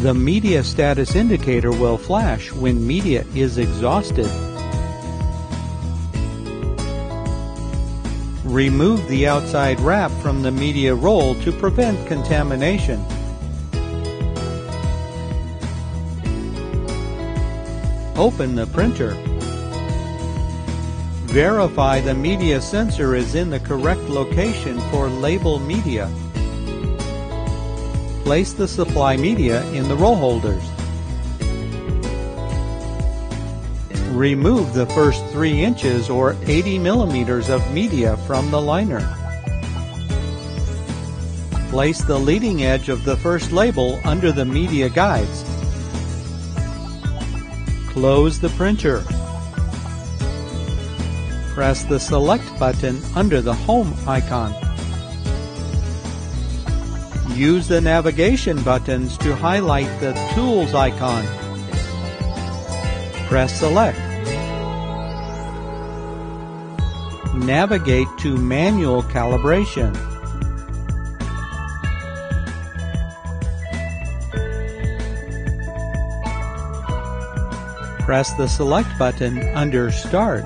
The media status indicator will flash when media is exhausted. Remove the outside wrap from the media roll to prevent contamination. Open the printer. Verify the media sensor is in the correct location for label media. Place the supply media in the roll holders. Remove the first 3 inches or 80 millimeters of media from the liner. Place the leading edge of the first label under the media guides. Close the printer. Press the Select button under the Home icon. Use the navigation buttons to highlight the Tools icon. Press Select. Navigate to Manual Calibration. Press the Select button under Start.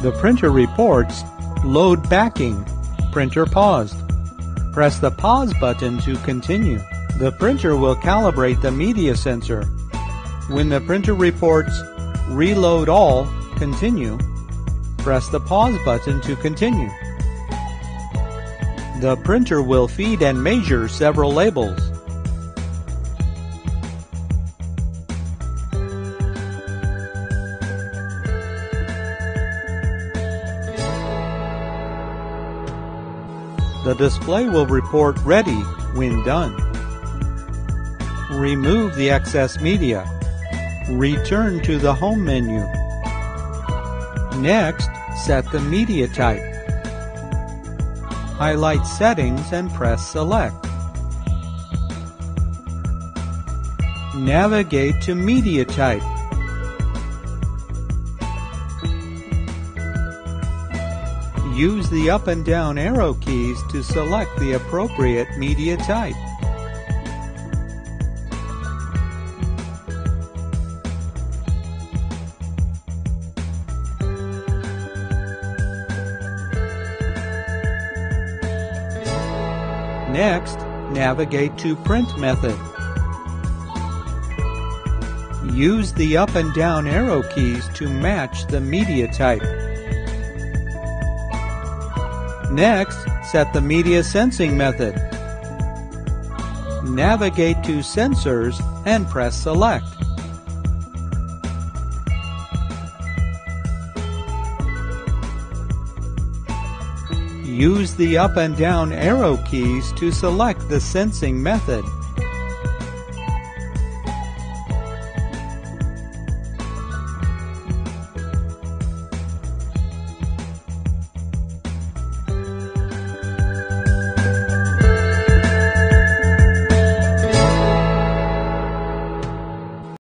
The printer reports Load Backing. Printer paused. Press the Pause button to continue. The printer will calibrate the media sensor. When the printer reports Reload All, Continue, press the Pause button to continue. The printer will feed and measure several labels. The display will report ready when done. Remove the excess media. Return to the Home menu. Next, set the media type. Highlight Settings and press Select. Navigate to Media Type. Use the up and down arrow keys to select the appropriate media type. Next, navigate to Print Method. Use the up and down arrow keys to match the media type. Next, set the media sensing method. Navigate to Sensors and press Select. Use the up and down arrow keys to select the sensing method.